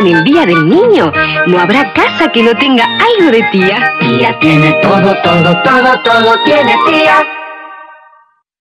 en el Día del Niño. No habrá casa que no tenga algo de tía. Tía tiene todo, todo, todo, todo tiene tía.